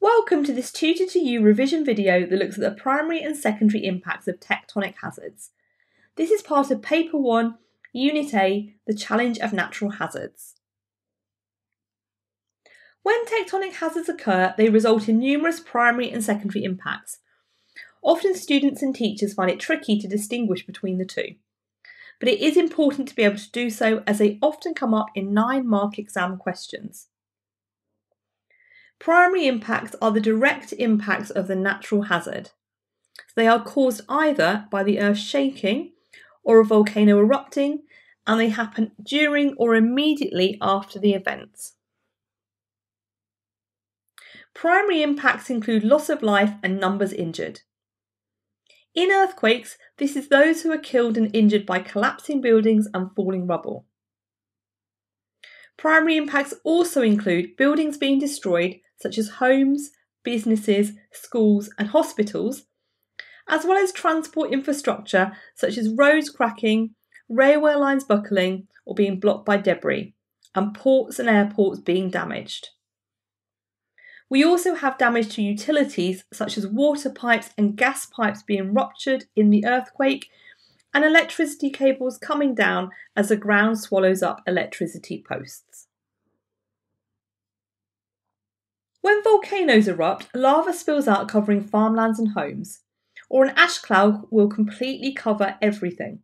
Welcome to this tutor2u revision video that looks at the primary and secondary impacts of tectonic hazards. This is part of Paper 1, Unit A, The Challenge of Natural Hazards. When tectonic hazards occur, they result in numerous primary and secondary impacts. Often students and teachers find it tricky to distinguish between the two. But it is important to be able to do so as they often come up in 9 mark exam questions. Primary impacts are the direct impacts of the natural hazard. They are caused either by the earth shaking or a volcano erupting, and they happen during or immediately after the event. Primary impacts include loss of life and numbers injured. In earthquakes, this is those who are killed and injured by collapsing buildings and falling rubble. Primary impacts also include buildings being destroyed, such as homes, businesses, schools, and hospitals, as well as transport infrastructure such as roads cracking, railway lines buckling or being blocked by debris, and ports and airports being damaged. We also have damage to utilities such as water pipes and gas pipes being ruptured in the earthquake, and electricity cables coming down as the ground swallows up electricity posts. When volcanoes erupt, lava spills out covering farmlands and homes, or an ash cloud will completely cover everything.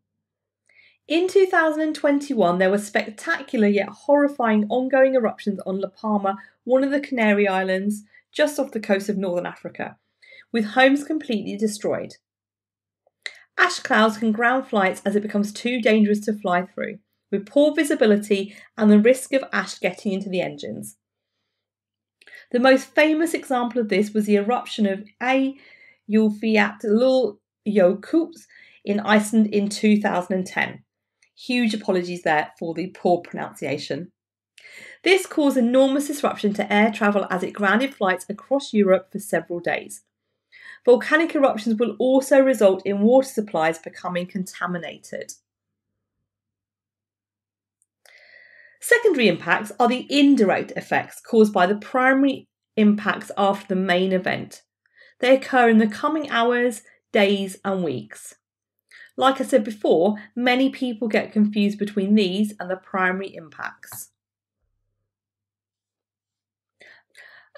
In 2021, there were spectacular yet horrifying ongoing eruptions on La Palma, one of the Canary Islands, just off the coast of northern Africa, with homes completely destroyed. Ash clouds can ground flights as it becomes too dangerous to fly through, with poor visibility and the risk of ash getting into the engines. The most famous example of this was the eruption of Eyjafjallajökull in Iceland in 2010. Huge apologies there for the poor pronunciation. This caused enormous disruption to air travel as it grounded flights across Europe for several days. Volcanic eruptions will also result in water supplies becoming contaminated. Secondary impacts are the indirect effects caused by the primary impacts after the main event. They occur in the coming hours, days, and weeks. Like I said before, many people get confused between these and the primary impacts.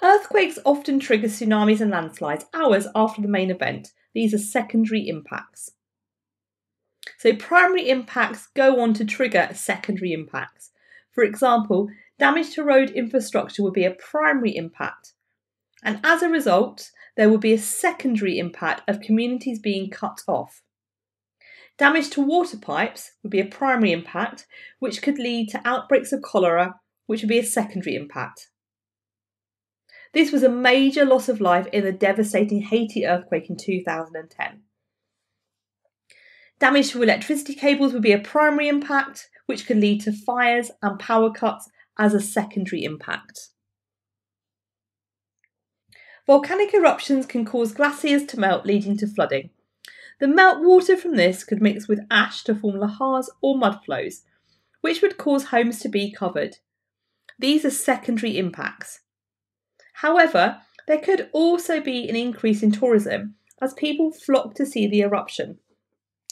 Earthquakes often trigger tsunamis and landslides hours after the main event. These are secondary impacts. So, primary impacts go on to trigger secondary impacts. For example, damage to road infrastructure would be a primary impact, and as a result, there would be a secondary impact of communities being cut off. Damage to water pipes would be a primary impact, which could lead to outbreaks of cholera, which would be a secondary impact. This was a major loss of life in the devastating Haiti earthquake in 2010. Damage to electricity cables would be a primary impact, which could lead to fires and power cuts as a secondary impact. Volcanic eruptions can cause glaciers to melt, leading to flooding. The meltwater from this could mix with ash to form lahars or mudflows, which would cause homes to be covered. These are secondary impacts. However, there could also be an increase in tourism as people flock to see the eruption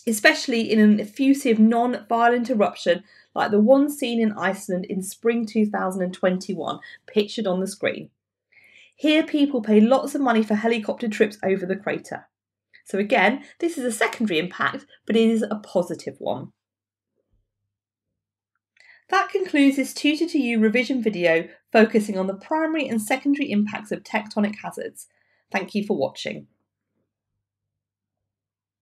especially in an effusive non violent eruption like the one seen in Iceland in spring 2021, pictured on the screen. Here, people pay lots of money for helicopter trips over the crater. So, again, this is a secondary impact, but it is a positive one. That concludes this tutor2u revision video focusing on the primary and secondary impacts of tectonic hazards. Thank you for watching.